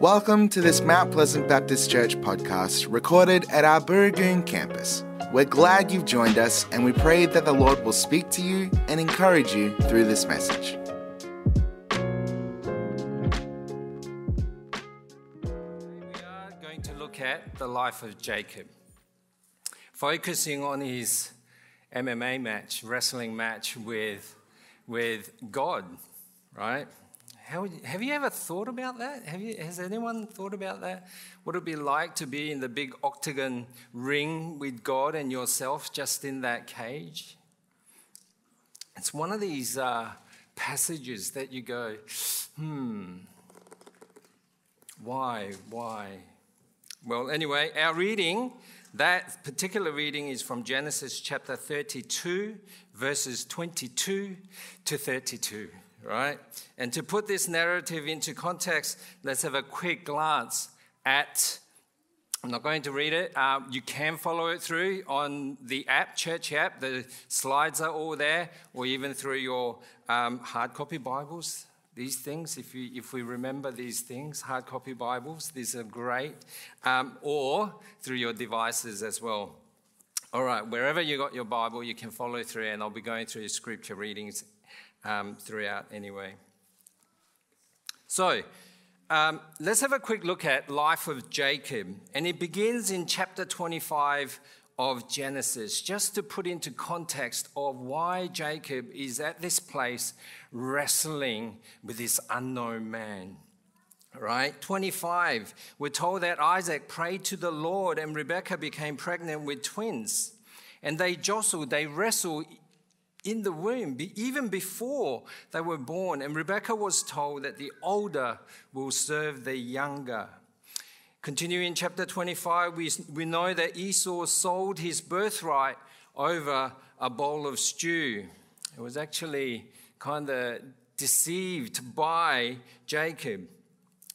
Welcome to this Mount Pleasant Baptist Church podcast recorded at our Booragoon campus. We're glad you've joined us and we pray that the Lord will speak to you and encourage you through this message. We are going to look at the life of Jacob, focusing on his MMA match, wrestling match with, with God, right? How, have you ever thought about that? Have you, has anyone thought about that? What it would be like to be in the big octagon ring with God and yourself just in that cage? It's one of these uh, passages that you go, hmm, why, why? Well, anyway, our reading, that particular reading is from Genesis chapter 32, verses 22 to 32 right? And to put this narrative into context, let's have a quick glance at. I'm not going to read it. Um, you can follow it through on the app, church app. The slides are all there, or even through your um, hard copy Bibles. These things, if, if we remember these things, hard copy Bibles, these are great, um, or through your devices as well. All right, wherever you got your Bible, you can follow through, and I'll be going through scripture readings um, throughout anyway. So, um, let's have a quick look at life of Jacob, and it begins in chapter 25 of Genesis, just to put into context of why Jacob is at this place wrestling with this unknown man. Right? 25, we're told that Isaac prayed to the Lord and Rebekah became pregnant with twins. And they jostled, they wrestled in the womb, even before they were born. And Rebecca was told that the older will serve the younger. Continuing in chapter 25, we, we know that Esau sold his birthright over a bowl of stew. It was actually kind of deceived by Jacob.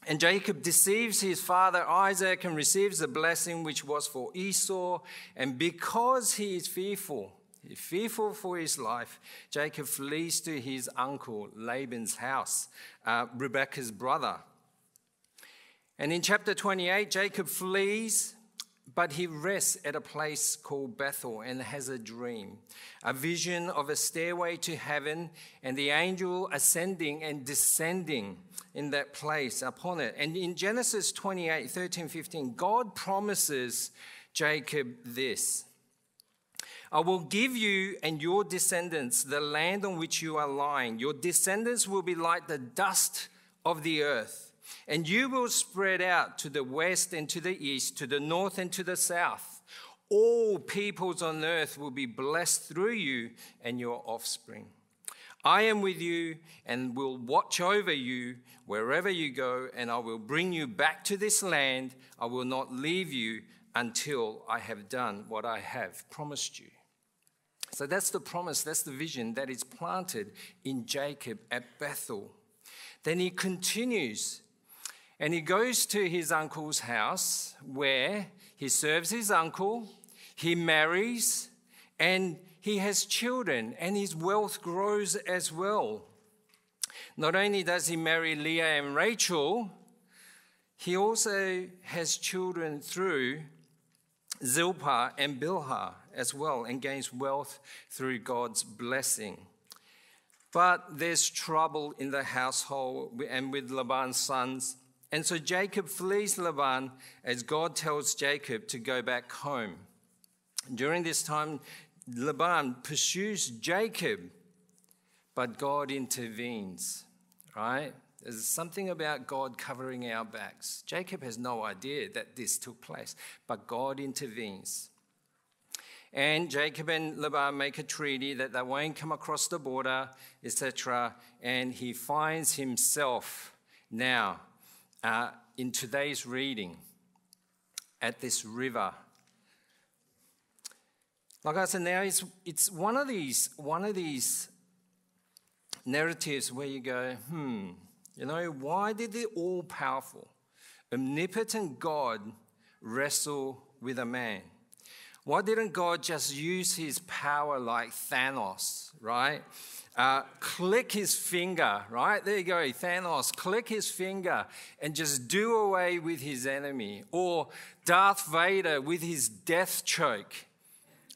And Jacob deceives his father Isaac and receives the blessing which was for Esau. And because he is fearful, Fearful for his life, Jacob flees to his uncle Laban's house, uh, Rebekah's brother. And in chapter 28, Jacob flees, but he rests at a place called Bethel and has a dream, a vision of a stairway to heaven and the angel ascending and descending in that place upon it. And in Genesis 28 13, 15, God promises Jacob this. I will give you and your descendants the land on which you are lying. Your descendants will be like the dust of the earth, and you will spread out to the west and to the east, to the north and to the south. All peoples on earth will be blessed through you and your offspring. I am with you and will watch over you wherever you go, and I will bring you back to this land. I will not leave you until I have done what I have promised you. So that's the promise, that's the vision that is planted in Jacob at Bethel. Then he continues and he goes to his uncle's house where he serves his uncle, he marries, and he has children, and his wealth grows as well. Not only does he marry Leah and Rachel, he also has children through Zilpah and Bilhah as well and gains wealth through God's blessing. But there's trouble in the household and with Laban's sons. And so Jacob flees Laban as God tells Jacob to go back home. During this time, Laban pursues Jacob, but God intervenes, right? There's something about God covering our backs. Jacob has no idea that this took place, but God intervenes. And Jacob and Laban make a treaty that they won't come across the border, etc. And he finds himself now uh, in today's reading at this river. Like I said, now it's, it's one of these one of these narratives where you go, hmm, you know, why did the all powerful, omnipotent God wrestle with a man? Why didn't God just use his power like Thanos, right? Uh, click his finger, right? There you go, Thanos, click his finger and just do away with his enemy. Or Darth Vader with his death choke,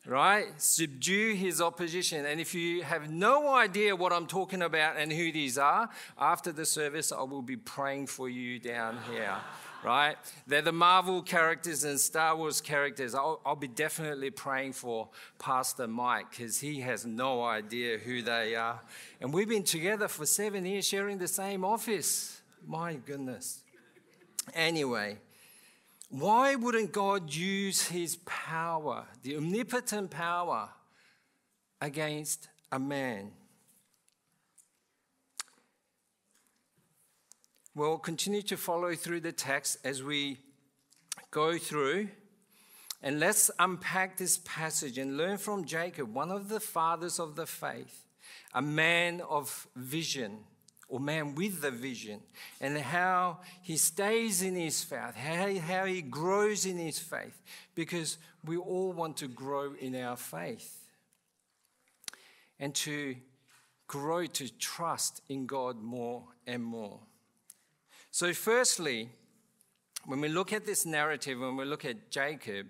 right? Subdue his opposition. And if you have no idea what I'm talking about and who these are, after the service, I will be praying for you down here right? They're the Marvel characters and Star Wars characters. I'll, I'll be definitely praying for Pastor Mike because he has no idea who they are. And we've been together for seven years sharing the same office. My goodness. Anyway, why wouldn't God use his power, the omnipotent power, against a man? We'll continue to follow through the text as we go through. And let's unpack this passage and learn from Jacob, one of the fathers of the faith, a man of vision, or man with the vision, and how he stays in his faith, how, how he grows in his faith, because we all want to grow in our faith and to grow to trust in God more and more. So, firstly, when we look at this narrative, when we look at Jacob,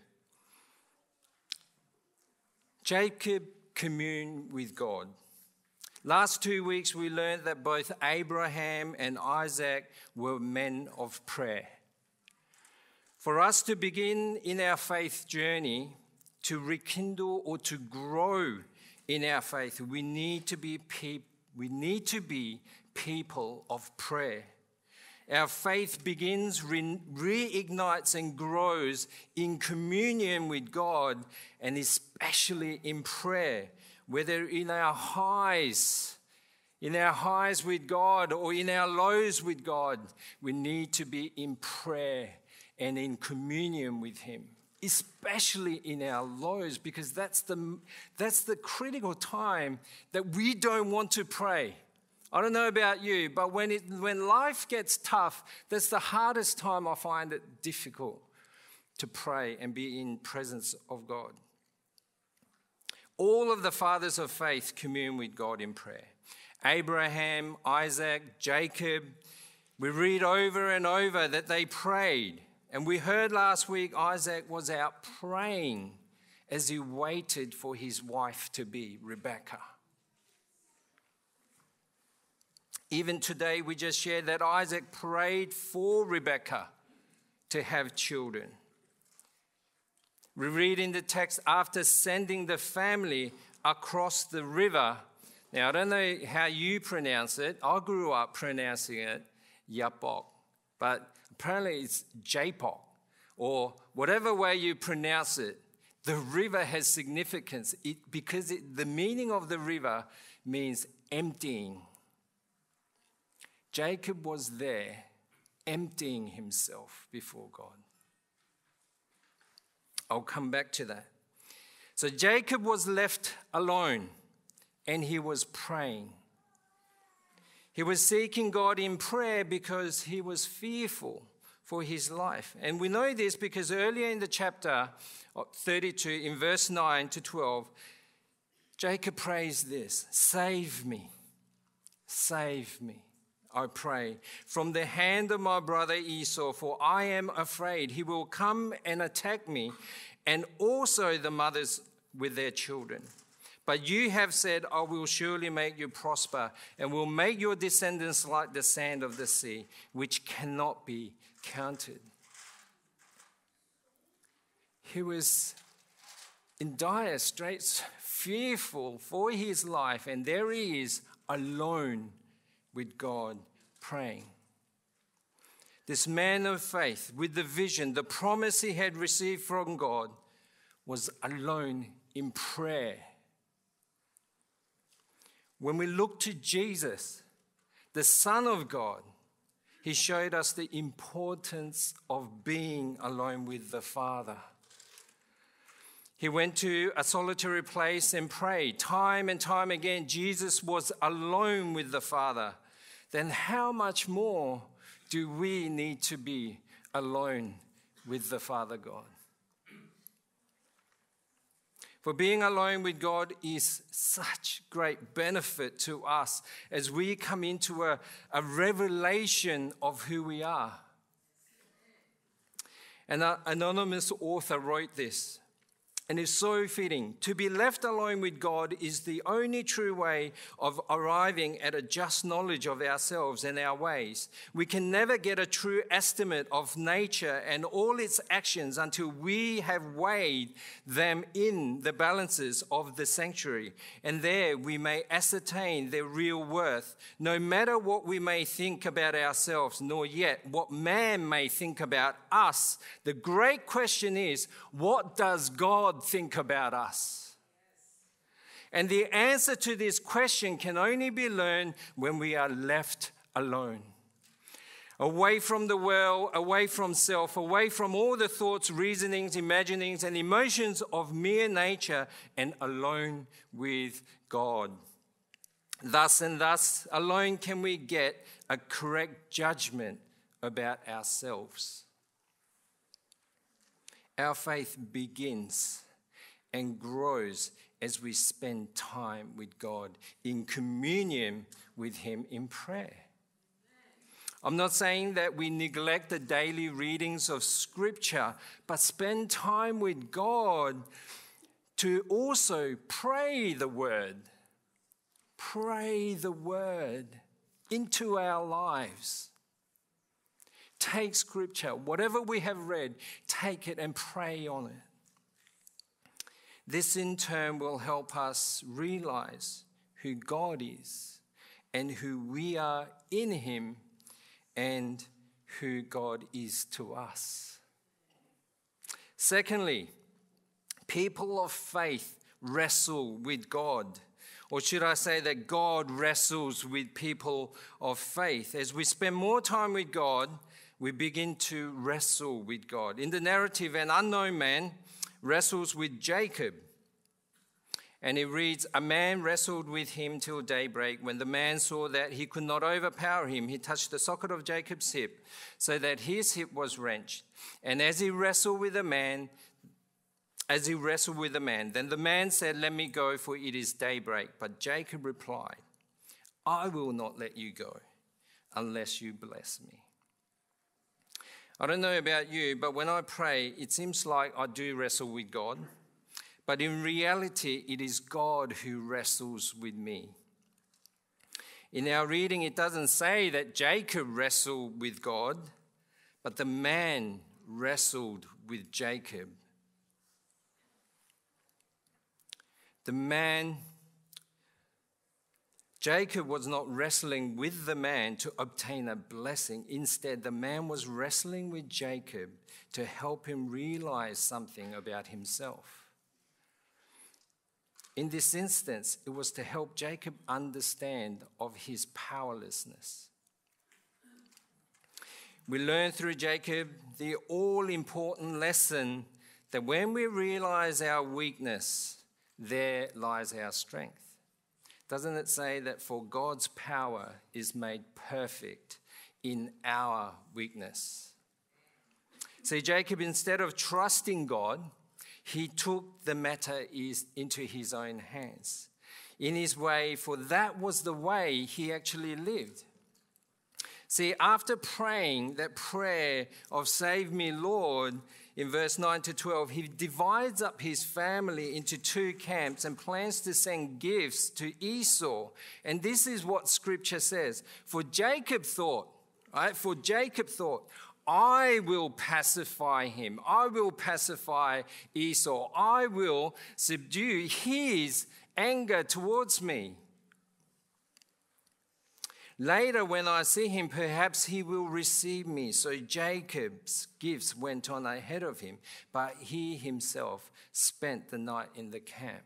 Jacob communed with God. Last two weeks, we learned that both Abraham and Isaac were men of prayer. For us to begin in our faith journey, to rekindle or to grow in our faith, we need to be, pe- we need to be people of prayer. Our faith begins, re- reignites, and grows in communion with God, and especially in prayer, whether in our highs, in our highs with God, or in our lows with God, we need to be in prayer and in communion with Him, especially in our lows, because that's the, that's the critical time that we don't want to pray. I don't know about you, but when, it, when life gets tough, that's the hardest time I find it difficult to pray and be in presence of God. All of the fathers of faith commune with God in prayer. Abraham, Isaac, Jacob, we read over and over that they prayed. And we heard last week Isaac was out praying as he waited for his wife to be, Rebecca. Even today, we just shared that Isaac prayed for Rebekah to have children. We read in the text after sending the family across the river. Now, I don't know how you pronounce it. I grew up pronouncing it Yapok, but apparently it's Japok, or whatever way you pronounce it. The river has significance it, because it, the meaning of the river means emptying Jacob was there emptying himself before God. I'll come back to that. So Jacob was left alone and he was praying. He was seeking God in prayer because he was fearful for his life. And we know this because earlier in the chapter uh, 32, in verse 9 to 12, Jacob prays this Save me, save me. I pray, from the hand of my brother Esau, for I am afraid he will come and attack me, and also the mothers with their children. But you have said, I will surely make you prosper, and will make your descendants like the sand of the sea, which cannot be counted. He was in dire straits, fearful for his life, and there he is alone with God praying. This man of faith, with the vision, the promise he had received from God, was alone in prayer. When we look to Jesus, the Son of God, he showed us the importance of being alone with the Father. He went to a solitary place and prayed. Time and time again, Jesus was alone with the Father then how much more do we need to be alone with the Father God? For being alone with God is such great benefit to us as we come into a, a revelation of who we are. An anonymous author wrote this and is so fitting. To be left alone with God is the only true way of arriving at a just knowledge of ourselves and our ways. We can never get a true estimate of nature and all its actions until we have weighed them in the balances of the sanctuary. And there we may ascertain their real worth, no matter what we may think about ourselves, nor yet what man may think about us. The great question is what does God God think about us? And the answer to this question can only be learned when we are left alone. Away from the world, away from self, away from all the thoughts, reasonings, imaginings, and emotions of mere nature, and alone with God. Thus and thus alone can we get a correct judgment about ourselves. Our faith begins and grows as we spend time with God in communion with Him in prayer. I'm not saying that we neglect the daily readings of Scripture, but spend time with God to also pray the Word. Pray the Word into our lives. Take Scripture, whatever we have read, take it and pray on it. This in turn will help us realize who God is and who we are in Him and who God is to us. Secondly, people of faith wrestle with God. Or should I say that God wrestles with people of faith? As we spend more time with God, we begin to wrestle with God. In the narrative, an unknown man wrestles with Jacob. And it reads, A man wrestled with him till daybreak. When the man saw that he could not overpower him, he touched the socket of Jacob's hip, so that his hip was wrenched. And as he wrestled with the man, as he wrestled with the man, then the man said, Let me go, for it is daybreak. But Jacob replied, I will not let you go unless you bless me. I don't know about you, but when I pray, it seems like I do wrestle with God. But in reality, it is God who wrestles with me. In our reading, it doesn't say that Jacob wrestled with God, but the man wrestled with Jacob. The man Jacob was not wrestling with the man to obtain a blessing. Instead, the man was wrestling with Jacob to help him realize something about himself. In this instance, it was to help Jacob understand of his powerlessness. We learn through Jacob the all important lesson that when we realize our weakness, there lies our strength. Doesn't it say that for God's power is made perfect in our weakness? See, Jacob, instead of trusting God, he took the matter into his own hands. In his way, for that was the way he actually lived. See, after praying that prayer of Save me, Lord, in verse 9 to 12, he divides up his family into two camps and plans to send gifts to Esau. And this is what scripture says. For Jacob thought, right? For Jacob thought, I will pacify him. I will pacify Esau. I will subdue his anger towards me. Later, when I see him, perhaps he will receive me. So Jacob's gifts went on ahead of him, but he himself spent the night in the camp.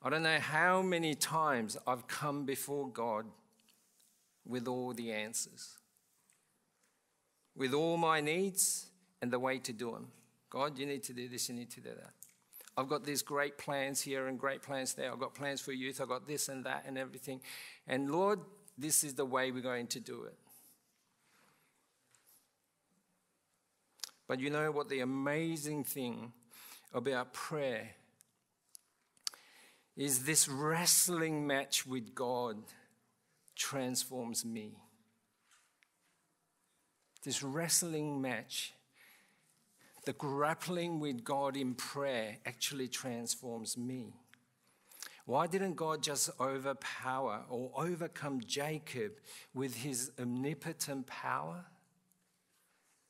I don't know how many times I've come before God with all the answers, with all my needs and the way to do them. God, you need to do this, you need to do that. I've got these great plans here and great plans there. I've got plans for youth. I've got this and that and everything. And Lord, this is the way we're going to do it. But you know what the amazing thing about prayer is this wrestling match with God transforms me. This wrestling match, the grappling with God in prayer actually transforms me. Why didn't God just overpower or overcome Jacob with his omnipotent power?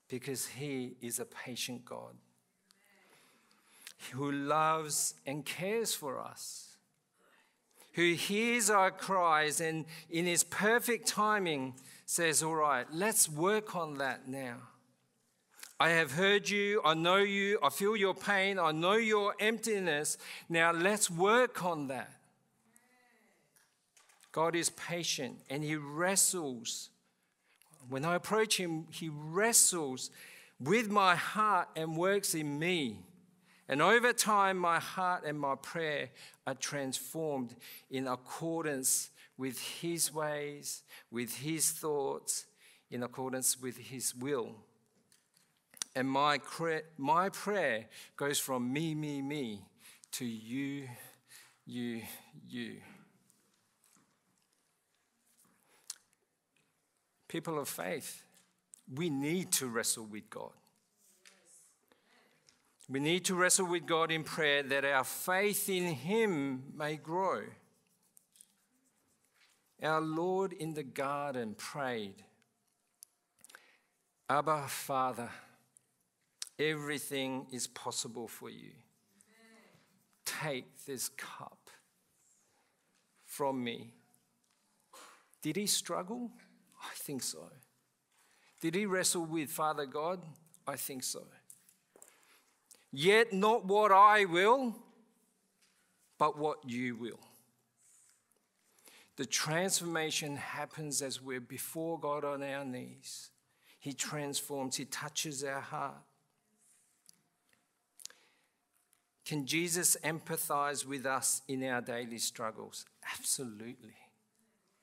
Because he is a patient God who loves and cares for us who hears our cries and in his perfect timing says, All right, let's work on that now. I have heard you, I know you, I feel your pain, I know your emptiness. Now let's work on that. God is patient and he wrestles. When I approach him, he wrestles with my heart and works in me. And over time, my heart and my prayer are transformed in accordance with His ways, with His thoughts, in accordance with His will. And my, my prayer goes from me, me, me to you, you, you. People of faith, we need to wrestle with God. We need to wrestle with God in prayer that our faith in Him may grow. Our Lord in the garden prayed, Abba, Father, everything is possible for you. Take this cup from me. Did he struggle? I think so. Did he wrestle with Father God? I think so. Yet not what I will, but what you will. The transformation happens as we're before God on our knees. He transforms, He touches our heart. Can Jesus empathize with us in our daily struggles? Absolutely.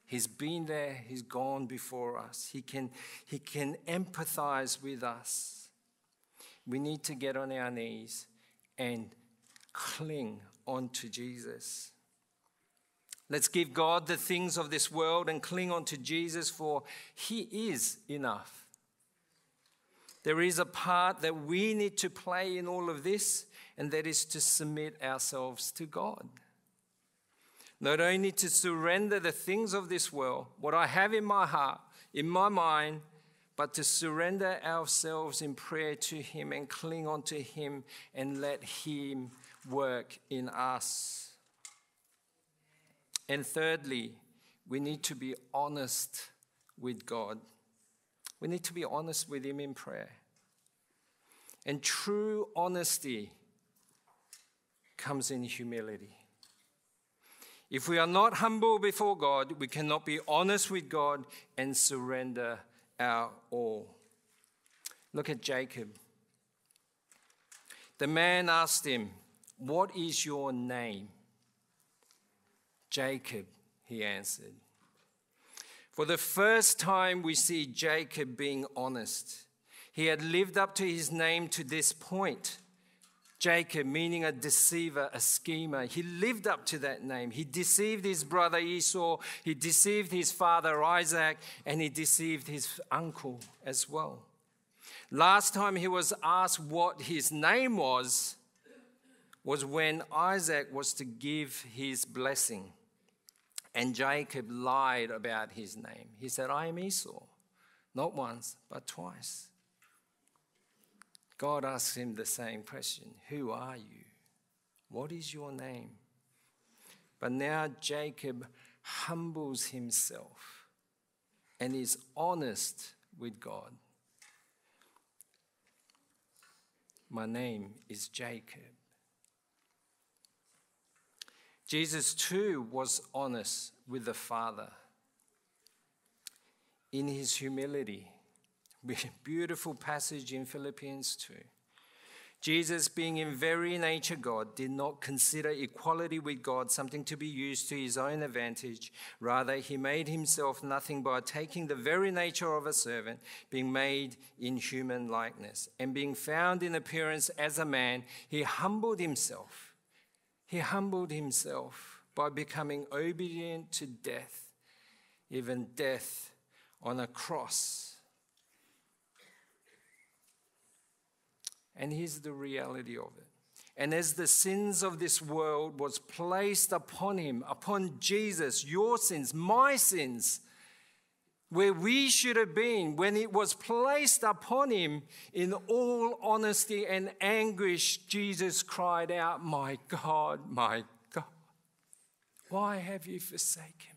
He's been there, He's gone before us. He can, he can empathize with us we need to get on our knees and cling onto Jesus. Let's give God the things of this world and cling onto Jesus, for He is enough. There is a part that we need to play in all of this, and that is to submit ourselves to God. Not only to surrender the things of this world, what I have in my heart, in my mind, but to surrender ourselves in prayer to Him and cling on to Him and let Him work in us. And thirdly, we need to be honest with God. We need to be honest with Him in prayer. And true honesty comes in humility. If we are not humble before God, we cannot be honest with God and surrender our all. Look at Jacob. The man asked him, What is your name? Jacob, he answered. For the first time, we see Jacob being honest. He had lived up to his name to this point. Jacob, meaning a deceiver, a schemer. He lived up to that name. He deceived his brother Esau, he deceived his father Isaac, and he deceived his uncle as well. Last time he was asked what his name was, was when Isaac was to give his blessing. And Jacob lied about his name. He said, I am Esau. Not once, but twice. God asks him the same question Who are you? What is your name? But now Jacob humbles himself and is honest with God. My name is Jacob. Jesus too was honest with the Father in his humility Beautiful passage in Philippians 2. Jesus, being in very nature God, did not consider equality with God something to be used to his own advantage. Rather, he made himself nothing by taking the very nature of a servant, being made in human likeness. And being found in appearance as a man, he humbled himself. He humbled himself by becoming obedient to death, even death on a cross. And here's the reality of it. And as the sins of this world was placed upon him, upon Jesus, your sins, my sins, where we should have been, when it was placed upon him, in all honesty and anguish, Jesus cried out, My God, my God, why have you forsaken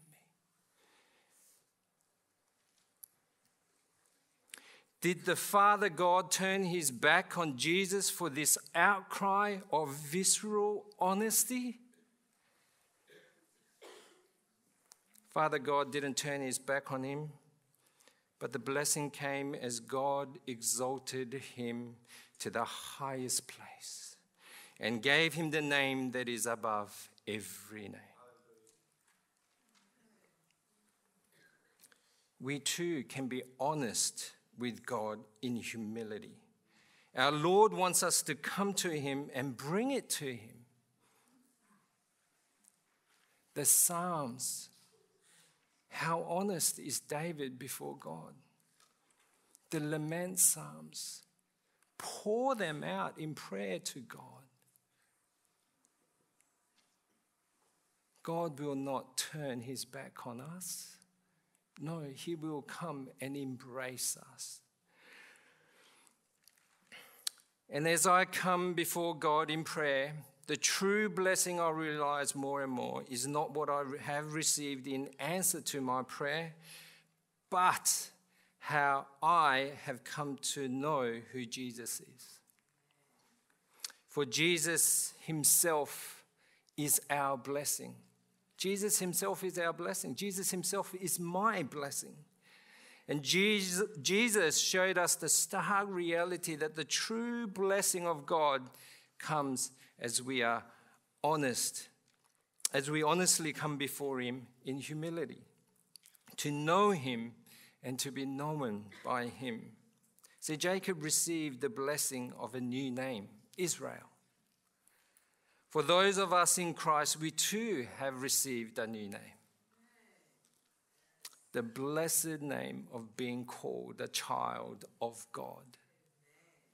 Did the Father God turn his back on Jesus for this outcry of visceral honesty? Father God didn't turn his back on him, but the blessing came as God exalted him to the highest place and gave him the name that is above every name. We too can be honest with God in humility. Our Lord wants us to come to Him and bring it to Him. The Psalms, how honest is David before God? The lament Psalms, pour them out in prayer to God. God will not turn his back on us. No, He will come and embrace us. And as I come before God in prayer, the true blessing I realize more and more is not what I have received in answer to my prayer, but how I have come to know who Jesus is. For Jesus Himself is our blessing. Jesus himself is our blessing. Jesus himself is my blessing. And Jesus showed us the stark reality that the true blessing of God comes as we are honest, as we honestly come before Him in humility, to know Him and to be known by Him. See, Jacob received the blessing of a new name, Israel. For those of us in Christ, we too have received a new name. The blessed name of being called a child of God.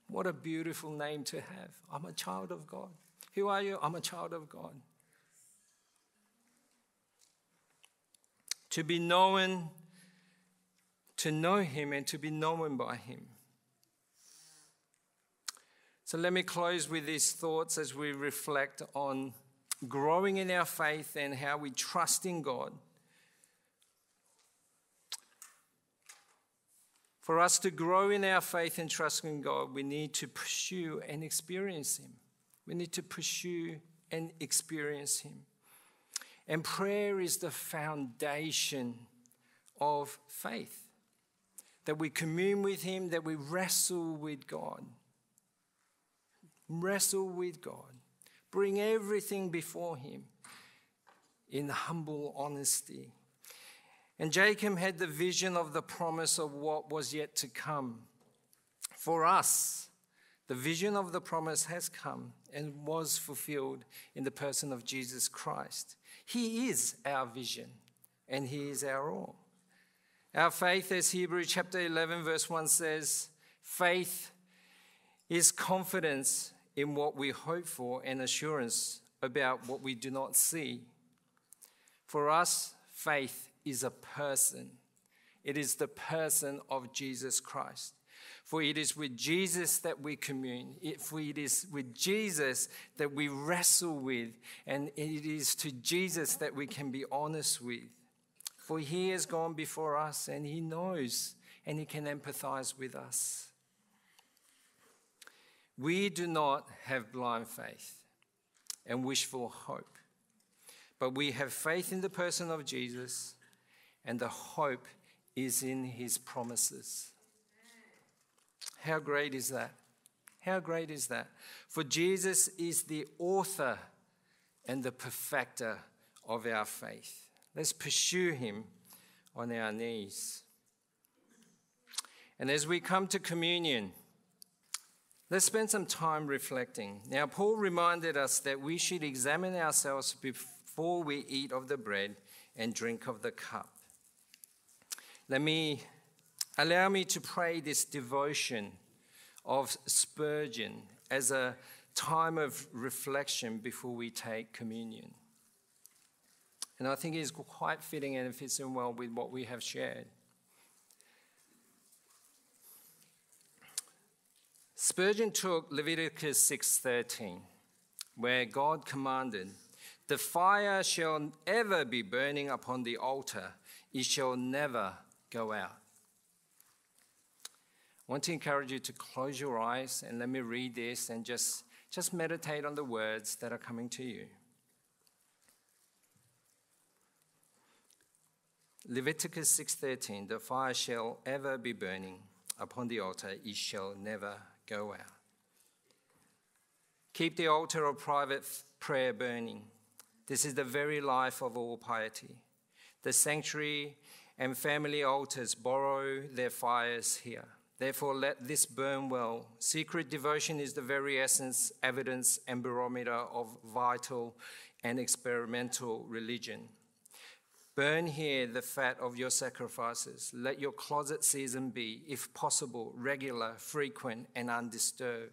What a beautiful name to have. I'm a child of God. Who are you? I'm a child of God. To be known, to know Him, and to be known by Him. So let me close with these thoughts as we reflect on growing in our faith and how we trust in God. For us to grow in our faith and trust in God, we need to pursue and experience Him. We need to pursue and experience Him. And prayer is the foundation of faith that we commune with Him, that we wrestle with God. Wrestle with God. Bring everything before Him in humble honesty. And Jacob had the vision of the promise of what was yet to come. For us, the vision of the promise has come and was fulfilled in the person of Jesus Christ. He is our vision and He is our all. Our faith, as Hebrew chapter 11, verse 1 says, faith is confidence in what we hope for and assurance about what we do not see. For us, faith is a person. It is the person of Jesus Christ. For it is with Jesus that we commune. For it is with Jesus that we wrestle with. And it is to Jesus that we can be honest with. For he has gone before us and he knows and he can empathize with us. We do not have blind faith and wishful hope, but we have faith in the person of Jesus, and the hope is in his promises. How great is that? How great is that? For Jesus is the author and the perfecter of our faith. Let's pursue him on our knees. And as we come to communion, let's spend some time reflecting. Now, Paul reminded us that we should examine ourselves before we eat of the bread and drink of the cup. Let me allow me to pray this devotion of Spurgeon as a time of reflection before we take communion. And I think it's quite fitting and it fits in well with what we have shared. Spurgeon took Leviticus 6:13 where God commanded, "The fire shall ever be burning upon the altar; it shall never go out." I want to encourage you to close your eyes and let me read this and just, just meditate on the words that are coming to you. Leviticus 6:13 The fire shall ever be burning upon the altar it shall never go out. Keep the altar of private prayer burning. This is the very life of all piety. The sanctuary and family altars borrow their fires here. Therefore, let this burn well. Secret devotion is the very essence, evidence, and barometer of vital and experimental religion. Burn here the fat of your sacrifices. Let your closet season be, if possible, regular, frequent, and undisturbed.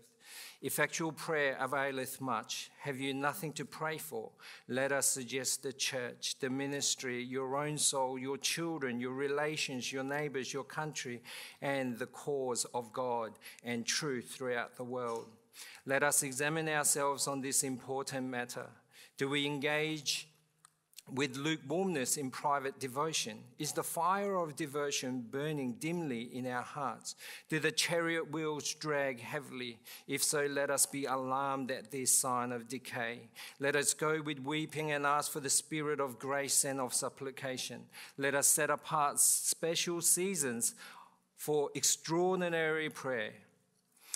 Effectual prayer availeth much. Have you nothing to pray for? Let us suggest the church, the ministry, your own soul, your children, your relations, your neighbors, your country, and the cause of God and truth throughout the world. Let us examine ourselves on this important matter. Do we engage with lukewarmness in private devotion? Is the fire of devotion burning dimly in our hearts? Do the chariot wheels drag heavily? If so, let us be alarmed at this sign of decay. Let us go with weeping and ask for the spirit of grace and of supplication. Let us set apart special seasons for extraordinary prayer.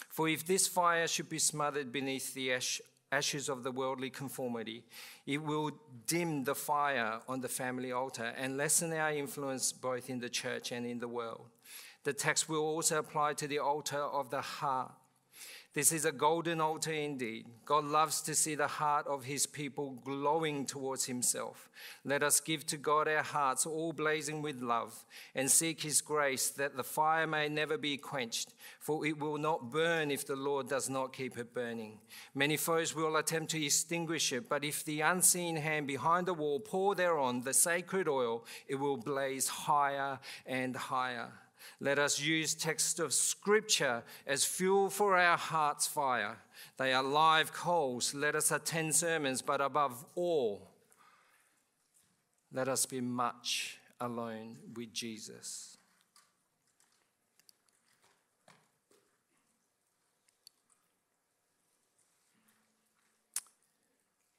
For if this fire should be smothered beneath the ash ashes of the worldly conformity. It will dim the fire on the family altar and lessen our influence both in the church and in the world. The text will also apply to the altar of the heart this is a golden altar indeed. God loves to see the heart of his people glowing towards himself. Let us give to God our hearts, all blazing with love, and seek his grace that the fire may never be quenched, for it will not burn if the Lord does not keep it burning. Many foes will attempt to extinguish it, but if the unseen hand behind the wall pour thereon the sacred oil, it will blaze higher and higher. Let us use texts of scripture as fuel for our heart's fire. They are live coals. Let us attend sermons, but above all, let us be much alone with Jesus.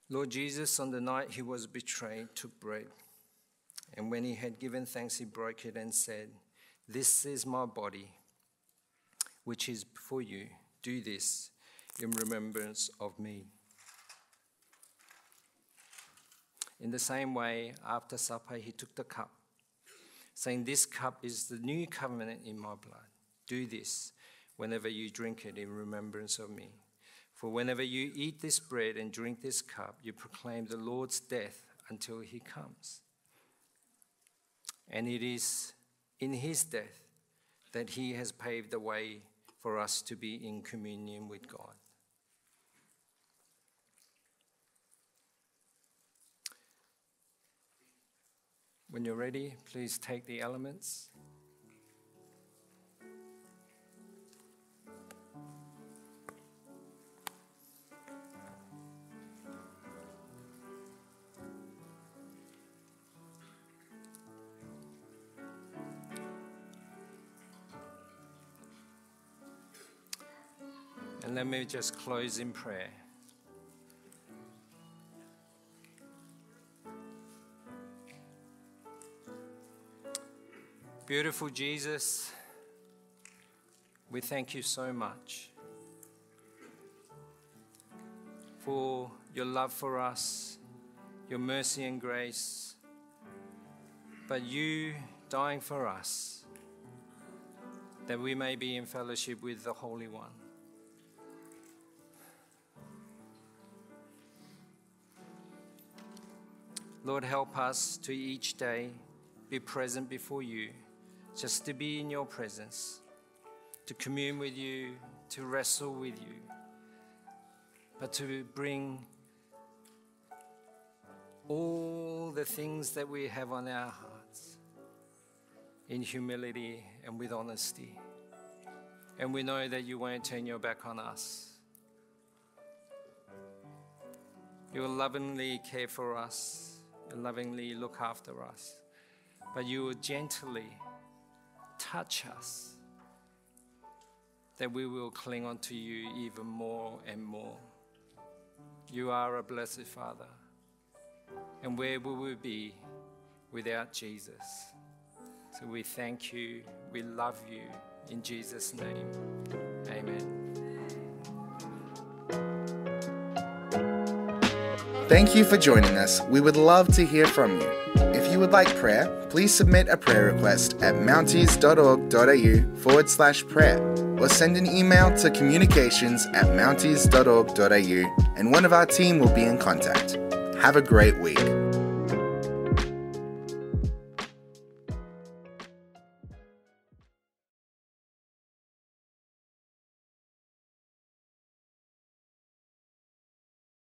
Lord Jesus, on the night he was betrayed, took bread. And when he had given thanks, he broke it and said, this is my body, which is for you. Do this in remembrance of me. In the same way, after supper, he took the cup, saying, This cup is the new covenant in my blood. Do this whenever you drink it in remembrance of me. For whenever you eat this bread and drink this cup, you proclaim the Lord's death until he comes. And it is in his death that he has paved the way for us to be in communion with God. When you're ready, please take the elements. Let me just close in prayer. Beautiful Jesus, we thank you so much for your love for us, your mercy and grace, but you dying for us, that we may be in fellowship with the Holy One. Lord, help us to each day be present before you, just to be in your presence, to commune with you, to wrestle with you, but to bring all the things that we have on our hearts in humility and with honesty. And we know that you won't turn your back on us. You will lovingly care for us and lovingly look after us. But you will gently touch us that we will cling on to you even more and more. You are a blessed Father. And where will we be without Jesus? So we thank you, we love you. In Jesus' name, amen. Thank you for joining us. We would love to hear from you. If you would like prayer, please submit a prayer request at mounties.org.au forward slash prayer or send an email to communications at mounties.org.au and one of our team will be in contact. Have a great week.